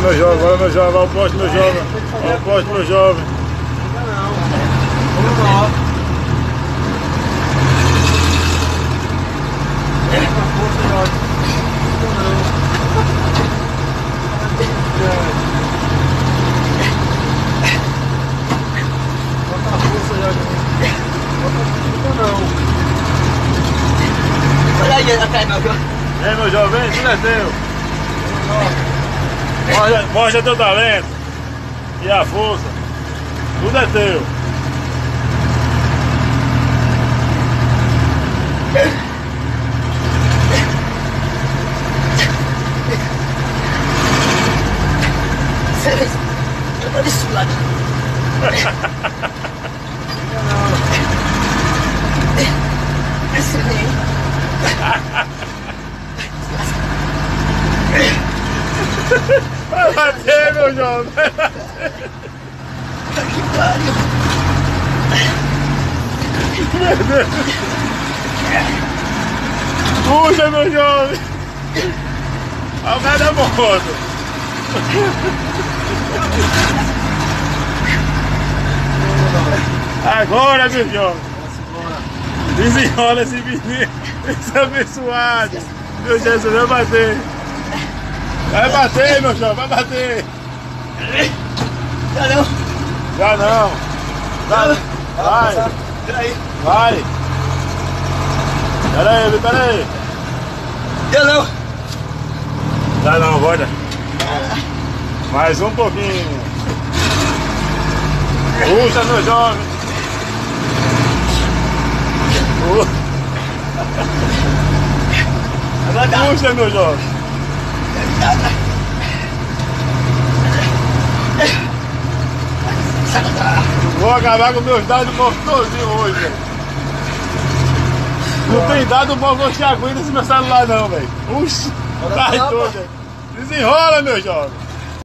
meu jovem, bora meu jovem, vai o poste meu jovem. Vai o poste meu jovem. Vamos lá. Bota a força já, Bota não. Olha aí atrás, meu jovem. Vem meu jovem, vem, tudo é teu. Mostra, teu talento. E a força. Tudo é teu. Suado. Esse nem. Vai bater, meu jovem. vai bater. Que pariu. Meu Deus. Puxa, meu jovem. Olha o cara da. Agora, meu jovem. Desenrola esse menino. Esse abençoado. Meu Jesus, vai bater. Vai bater, meu jovem, vai bater. Já não. Já não. Vai, vai, Peraí. vai. Pera aí, pera aí. Já não. Já não, bora. Mais um pouquinho. Puxa, meu jovem. Puxa, meu jovem. Vou acabar com meus dados motorzinhos hoje, velho. Não tem dado bom que eu te aguento meu celular não, velho. Bora tá doido, velho. Desenrola, meu jovem.